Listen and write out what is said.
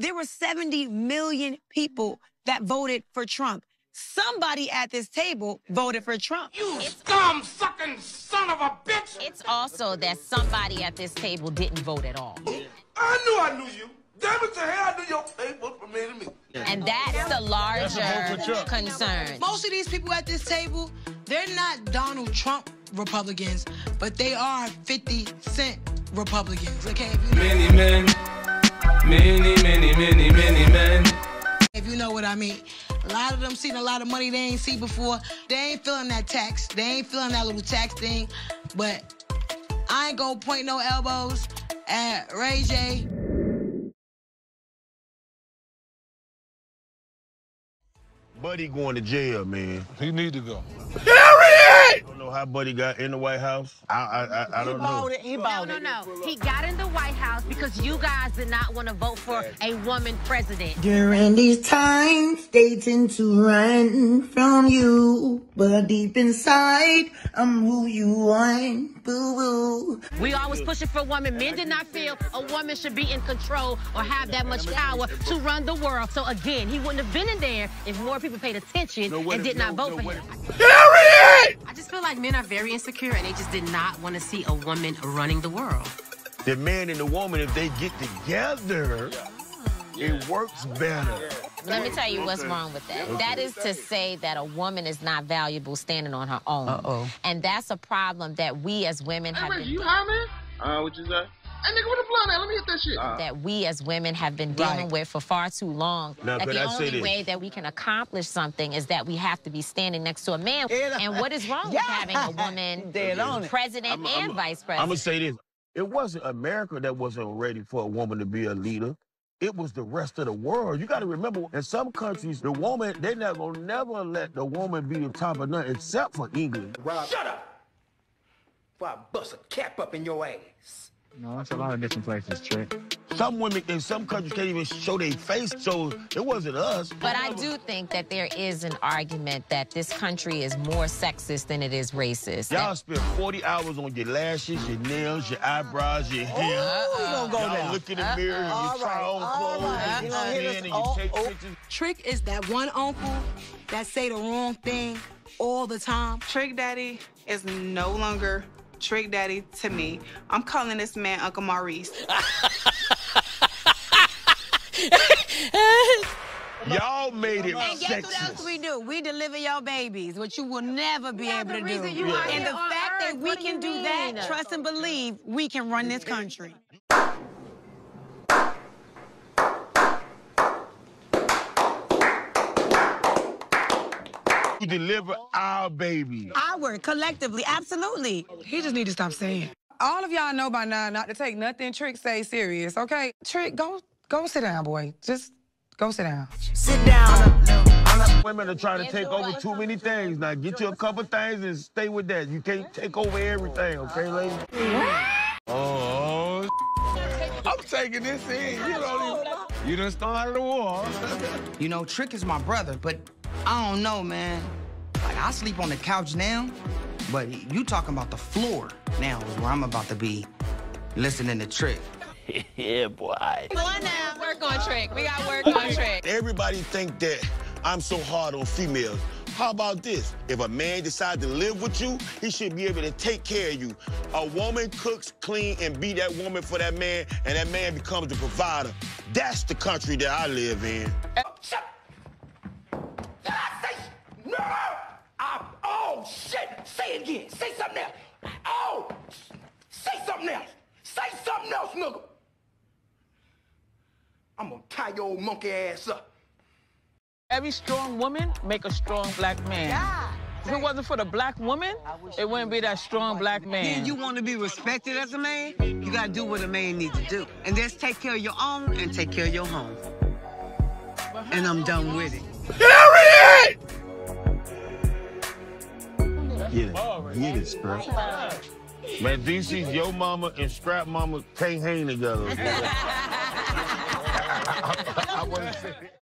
There were 70 million people that voted for Trump. Somebody at this table voted for Trump. You scum sucking son of a bitch! It's also that somebody at this table didn't vote at all. I knew I knew you. Damn it to hell, I knew your table from me to me. And that's the larger concern. Most of these people at this table, they're not Donald Trump Republicans, but they are 50 Cent Republicans, okay? If you Many men, many, many, many, many men. if you know what I mean. A lot of them seen a lot of money they ain't seen before. They ain't feeling that tax. They ain't feeling that little tax thing. But I ain't gonna point no elbows at Ray J. Buddy going to jail, man. He need to go. I don't know how Buddy got in the White House. I I I, I don't know. It, he No, no, no. He got in the White House because you guys did not want to vote for a woman president. During these times, they tend to run from you. But deep inside, I'm who you want. Boo boo. We always pushing for women. Men did not feel a woman should be in control or have that much power to run the world. So again, he wouldn't have been in there if more people paid attention and did not vote for him. I just feel like men are very insecure and they just did not want to see a woman running the world. The man and the woman, if they get together, it works better. Let me tell you what's wrong with that. That is to say that a woman is not valuable standing on her own. Uh-oh. And that's a problem that we as women have been you high, man? Uh, what you say? Hey, nigga, where the blunt at? Let me hit that shit. that we as women have been dealing Right. with for far too long. Now, that could the I say only this? way that we can accomplish something is that we have to be standing next to a man. And what is wrong with having a woman president I'm- and I'm- vice president? I'm going to say this: it wasn't America that wasn't ready for a woman to be a leader. It was the rest of the world. You got to remember, in some countries, the woman they're not gonna never let the woman be the top of nothing, except for England. Rob, Shut up! Before I bust a cap up in your ass. No, that's a lot of different places, Trick. Some women in some countries can't even show their face, so it wasn't us. But I do think that there is an argument that this country is more sexist than it is racist. Y'all spend 40 hours on your lashes, your nails, your eyebrows, your oh, hair. we gonna go Y'all there. look in the mirror and you try on clothes and you skin and you take pictures. Trick is that one uncle that say the wrong thing all the time. Trick Daddy is no longer Trick Daddy to me. I'm calling this man Uncle Maurice. Y'all made it And guess what else sexist. we do? We deliver your babies, which you will never be able to do. you are and the on fact that we what do can do that, trust and believe, we can run this country. You deliver our baby. Our collectively, absolutely. He just need to stop saying. All of y'all know by now not to take nothing Trick say serious, okay? Trick, go go sit down, boy. Just go sit down. Sit down. Women are trying to take over too many things. Now get you a couple things and stay with that. You can't take over everything, okay, lady? Oh, I'm taking this in. You don't even, you done started the war. You know, Trick is my brother, but I don't know, man. Like, I sleep on the couch now, but you talking about the floor now is where I'm about to be listening to Trick. Yeah, boy. Come on now. Work on Trick. We got work on Trick. Everybody think that I'm so hard on females. How about this? If a man decides to live with you, he should be able to take care of you. A woman cooks, clean, and be that woman for that man, and that man becomes the provider. That's the country that I live in. Say something else. Oh! Say something else. Say something else, nigga. I'm gonna tie your old monkey ass up. Every strong woman make a strong black man. If it wasn't for the black woman, it wouldn't be that strong black man. you want to be respected as a man, you gotta do what a man needs to do. And that's take care of your own and take care of your home. And I'm done with it. Get it. Get it, Scrap. Man, DC's your mama and Scrap mama can't hang together. I, I, I, I, I